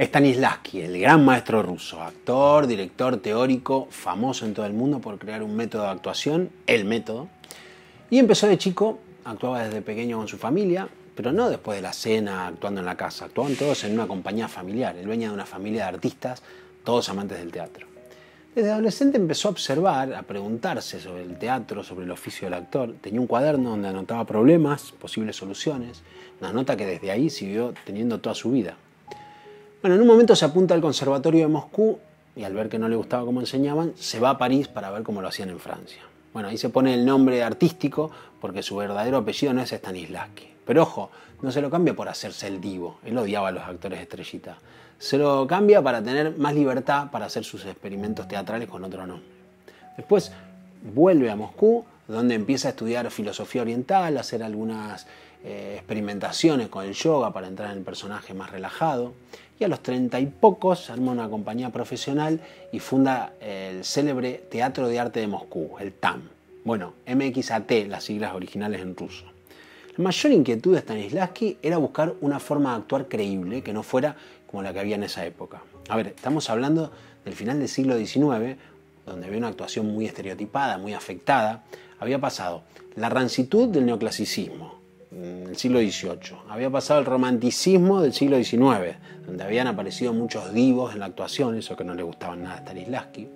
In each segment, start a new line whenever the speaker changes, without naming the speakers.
Stanislavski, el gran maestro ruso, actor, director, teórico, famoso en todo el mundo por crear un método de actuación, el método. Y empezó de chico, actuaba desde pequeño con su familia, pero no después de la cena actuando en la casa, actuaban todos en una compañía familiar, él venía de una familia de artistas, todos amantes del teatro. Desde adolescente empezó a observar, a preguntarse sobre el teatro, sobre el oficio del actor. Tenía un cuaderno donde anotaba problemas, posibles soluciones, una nota que desde ahí siguió teniendo toda su vida. Bueno, en un momento se apunta al Conservatorio de Moscú y al ver que no le gustaba cómo enseñaban, se va a París para ver cómo lo hacían en Francia. Bueno, ahí se pone el nombre artístico porque su verdadero apellido no es Stanislavski. Pero ojo, no se lo cambia por hacerse el divo. Él odiaba a los actores estrellita. Se lo cambia para tener más libertad para hacer sus experimentos teatrales con otro nombre. Después vuelve a Moscú, donde empieza a estudiar filosofía oriental, a hacer algunas eh, experimentaciones con el yoga para entrar en el personaje más relajado. Y a los treinta y pocos arma una compañía profesional y funda el célebre Teatro de Arte de Moscú, el TAM. Bueno, MXAT, las siglas originales en ruso. La mayor inquietud de Stanislavski era buscar una forma de actuar creíble que no fuera como la que había en esa época. A ver, estamos hablando del final del siglo XIX, donde había una actuación muy estereotipada, muy afectada. Había pasado la rancitud del neoclasicismo, el siglo XVIII. Había pasado el romanticismo del siglo XIX, donde habían aparecido muchos divos en la actuación, eso que no le gustaban nada a Stanislavski.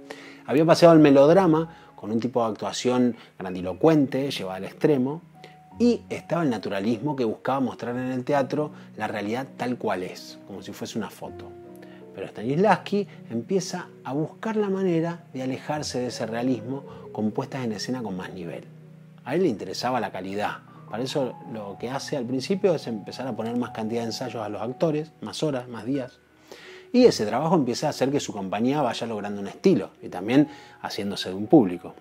Había pasado el melodrama, con un tipo de actuación grandilocuente, llevada al extremo, y estaba el naturalismo que buscaba mostrar en el teatro la realidad tal cual es, como si fuese una foto. Pero Stanislavski empieza a buscar la manera de alejarse de ese realismo con puestas en escena con más nivel. A él le interesaba la calidad, para eso lo que hace al principio es empezar a poner más cantidad de ensayos a los actores, más horas, más días. Y ese trabajo empieza a hacer que su compañía vaya logrando un estilo y también haciéndose de un público.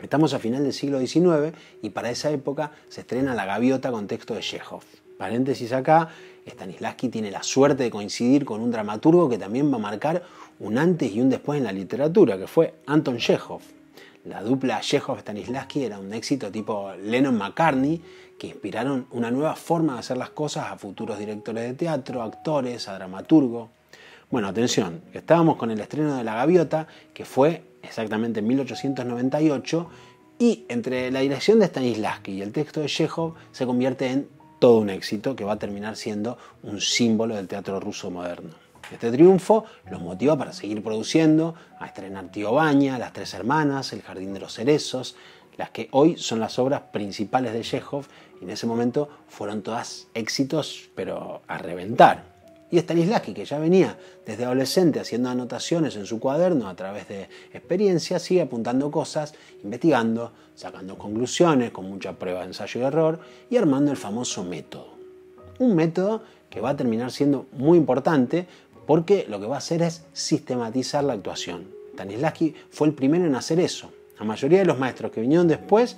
Estamos a final del siglo XIX y para esa época se estrena La Gaviota con texto de Chekhov. Paréntesis acá, Stanislavski tiene la suerte de coincidir con un dramaturgo que también va a marcar un antes y un después en la literatura, que fue Anton Chekhov. La dupla Chekhov-Stanislavski era un éxito tipo Lennon-McCartney que inspiraron una nueva forma de hacer las cosas a futuros directores de teatro, actores, a dramaturgo. Bueno, atención, estábamos con el estreno de La Gaviota, que fue exactamente en 1898, y entre la dirección de Stanislavski y el texto de Chekhov se convierte en todo un éxito que va a terminar siendo un símbolo del teatro ruso moderno. Este triunfo los motiva para seguir produciendo, a estrenar Tío Baña, Las Tres Hermanas, El Jardín de los Cerezos, las que hoy son las obras principales de Chekhov y en ese momento fueron todas éxitos, pero a reventar. Y Stanislavski, que ya venía desde adolescente haciendo anotaciones en su cuaderno a través de experiencias, sigue apuntando cosas, investigando, sacando conclusiones con mucha prueba, ensayo y error y armando el famoso método. Un método que va a terminar siendo muy importante porque lo que va a hacer es sistematizar la actuación. Stanislavski fue el primero en hacer eso. La mayoría de los maestros que vinieron después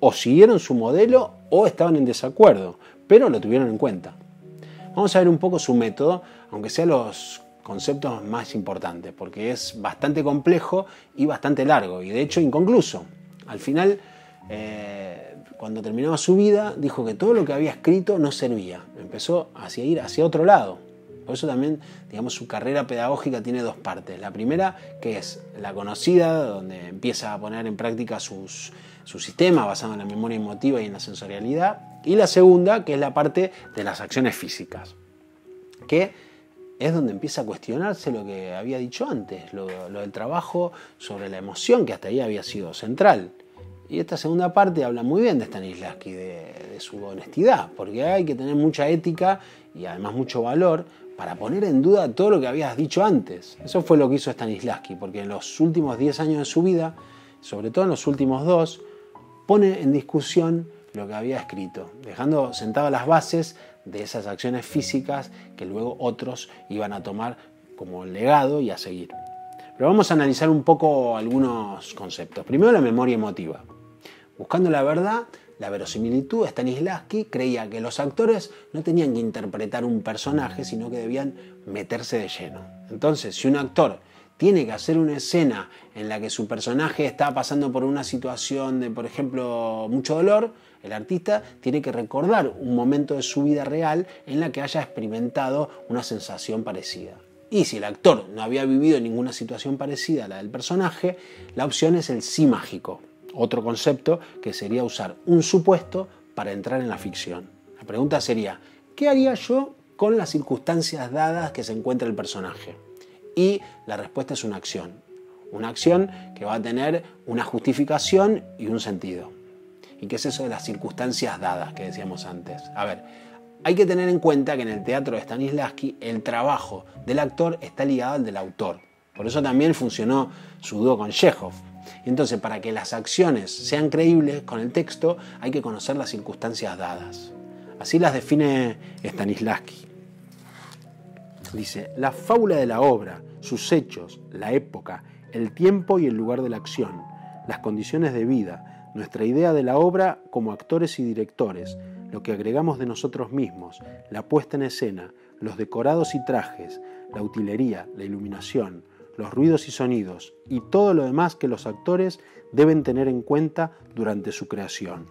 o siguieron su modelo o estaban en desacuerdo, pero lo tuvieron en cuenta. Vamos a ver un poco su método, aunque sea los conceptos más importantes, porque es bastante complejo y bastante largo, y de hecho inconcluso. Al final, eh, cuando terminaba su vida, dijo que todo lo que había escrito no servía. Empezó a ir hacia otro lado. Por eso también, digamos, su carrera pedagógica tiene dos partes. La primera, que es la conocida, donde empieza a poner en práctica sus, su sistema basado en la memoria emotiva y en la sensorialidad. Y la segunda, que es la parte de las acciones físicas, que es donde empieza a cuestionarse lo que había dicho antes, lo, del trabajo sobre la emoción, que hasta ahí había sido central. Y esta segunda parte habla muy bien de Stanislavski, de, de su honestidad, porque hay que tener mucha ética y además mucho valor para poner en duda todo lo que habías dicho antes. Eso fue lo que hizo Stanislavski, porque en los últimos 10 años de su vida, sobre todo en los últimos dos, pone en discusión lo que había escrito, dejando sentadas las bases de esas acciones físicas que luego otros iban a tomar como legado y a seguir. Pero vamos a analizar un poco algunos conceptos. Primero la memoria emotiva. Buscando la verdad, la verosimilitud, Stanislavski creía que los actores no tenían que interpretar un personaje, sino que debían meterse de lleno. Entonces, si un actor tiene que hacer una escena en la que su personaje está pasando por una situación de, por ejemplo, mucho dolor, el artista tiene que recordar un momento de su vida real en la que haya experimentado una sensación parecida. Y si el actor no había vivido ninguna situación parecida a la del personaje, la opción es el sí mágico, otro concepto que sería usar un supuesto para entrar en la ficción. La pregunta sería, ¿qué haría yo con las circunstancias dadas que se encuentra el personaje? Y la respuesta es una acción. Una acción que va a tener una justificación y un sentido. ¿Y qué es eso de las circunstancias dadas que decíamos antes? A ver, hay que tener en cuenta que en el teatro de Stanislavski el trabajo del actor está ligado al del autor. Por eso también funcionó su dúo con Chekhov. Entonces, para que las acciones sean creíbles con el texto, hay que conocer las circunstancias dadas. Así las define Stanislavski. Dice, la fábula de la obra, sus hechos, la época, el tiempo y el lugar de la acción, las condiciones de vida, nuestra idea de la obra como actores y directores, lo que agregamos de nosotros mismos, la puesta en escena, los decorados y trajes, la utilería, la iluminación, los ruidos y sonidos y todo lo demás que los actores deben tener en cuenta durante su creación.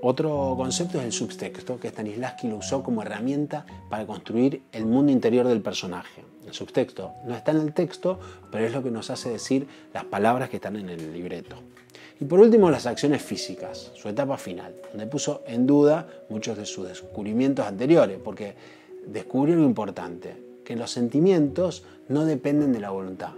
Otro concepto es el subtexto, que Stanislavski lo usó como herramienta para construir el mundo interior del personaje. El subtexto no está en el texto, pero es lo que nos hace decir las palabras que están en el libreto. Y por último, las acciones físicas, su etapa final, donde puso en duda muchos de sus descubrimientos anteriores, porque descubrió lo importante, que los sentimientos no dependen de la voluntad.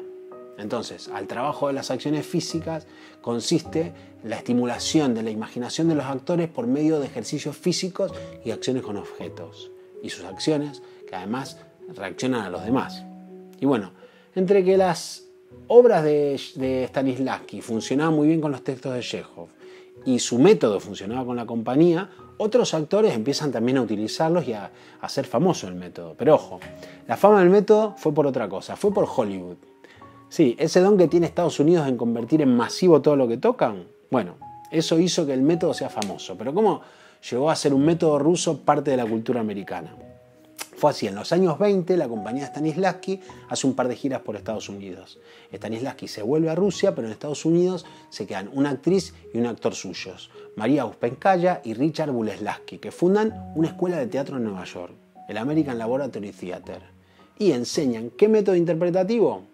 Entonces, al trabajo de las acciones físicas consiste la estimulación de la imaginación de los actores por medio de ejercicios físicos y acciones con objetos. Y sus acciones, que además reaccionan a los demás. Y bueno, entre que las obras de, Stanislavski funcionaban muy bien con los textos de Chekhov y su método funcionaba con la compañía, otros actores empiezan también a utilizarlos y a, hacer famoso el método. Pero ojo, la fama del método fue por otra cosa, fue por Hollywood. Sí, ese don que tiene Estados Unidos en convertir en masivo todo lo que tocan, bueno, eso hizo que el método sea famoso. Pero ¿cómo llegó a ser un método ruso parte de la cultura americana? Fue así, en los años 20 la compañía Stanislavski hace un par de giras por Estados Unidos. Stanislavski se vuelve a Rusia, pero en Estados Unidos se quedan una actriz y un actor suyos, María Uspenskaya y Richard Buleslaski, que fundan una escuela de teatro en Nueva York, el American Laboratory Theater, y enseñan qué método interpretativo.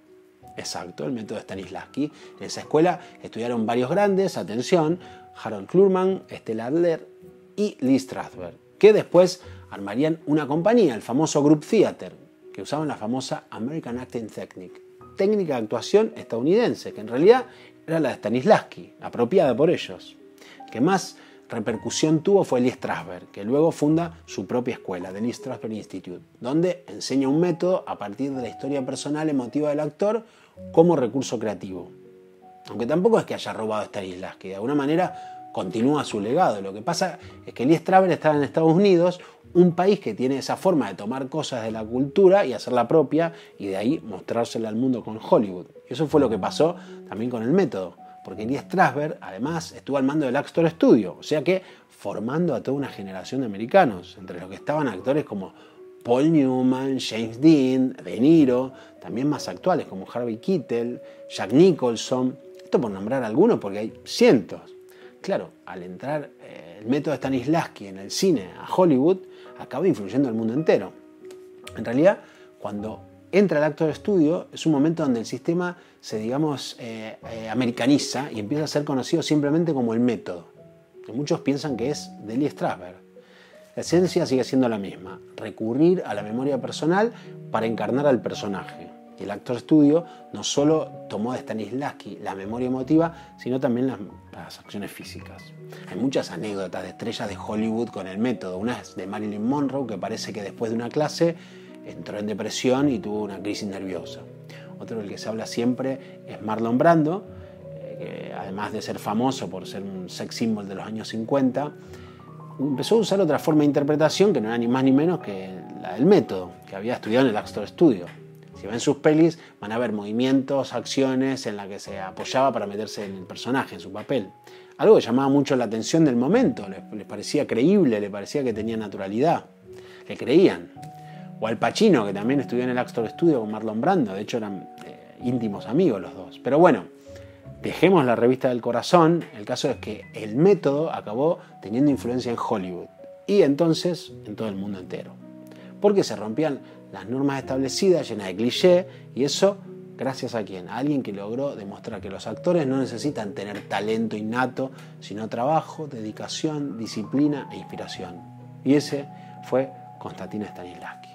Exacto, el método Stanislavski. En esa escuela estudiaron varios grandes, atención, Harold Klurman, Stella Adler y Lee Strasberg, que después armarían una compañía, el famoso Group Theater, que usaban la famosa American Acting Technique, técnica de actuación estadounidense, que en realidad era la de Stanislavski, apropiada por ellos. El que más repercusión tuvo fue Lee Strasberg, que luego funda su propia escuela, The Lee Strasberg Institute, donde enseña un método a partir de la historia personal emotiva del actor como recurso creativo. Aunque tampoco es que haya robado a Stanislavski, de alguna manera continúa su legado. Lo que pasa es que Lee Strasberg estaba en Estados Unidos, un país que tiene esa forma de tomar cosas de la cultura y hacerla propia y de ahí mostrársela al mundo con Hollywood. Eso fue lo que pasó también con el método, porque Lee Strasberg además estuvo al mando del Actor Studio, o sea que formando a toda una generación de americanos, entre los que estaban actores como Paul Newman, James Dean, De Niro, también más actuales como Harvey Keitel, Jack Nicholson, esto por nombrar algunos porque hay cientos. Claro, al entrar eh, el método Stanislavski en el cine a Hollywood, acaba influyendo al mundo entero. En realidad, cuando entra el actor estudio, es un momento donde el sistema se, digamos, eh, eh, americaniza y empieza a ser conocido simplemente como el método. Que muchos piensan que es de Lee Strasberg. La esencia sigue siendo la misma, recurrir a la memoria personal para encarnar al personaje. Y el actor estudio no solo tomó de Stanislavski la memoria emotiva, sino también las, acciones físicas. Hay muchas anécdotas de estrellas de Hollywood con el método. Una es de Marilyn Monroe, que parece que después de una clase entró en depresión y tuvo una crisis nerviosa. Otro del que se habla siempre es Marlon Brando, eh, que además de ser famoso por ser un sex symbol de los años 50, empezó a usar otra forma de interpretación que no era ni más ni menos que la del método, que había estudiado en el Actor Studio. Si ven sus pelis, van a ver movimientos, acciones en las que se apoyaba para meterse en el personaje, en su papel. Algo que llamaba mucho la atención del momento, les, parecía creíble, les parecía que tenía naturalidad, le creían. O Al Pacino, que también estudió en el Actor Studio con Marlon Brando, de hecho eran eh, íntimos amigos los dos. Pero bueno, dejemos la revista del corazón, el caso es que el método acabó teniendo influencia en Hollywood y entonces en todo el mundo entero. Porque se rompían las normas establecidas llenas de cliché y eso gracias a quién? A alguien que logró demostrar que los actores no necesitan tener talento innato, sino trabajo, dedicación, disciplina e inspiración. Y ese fue Konstantin Stanislavski.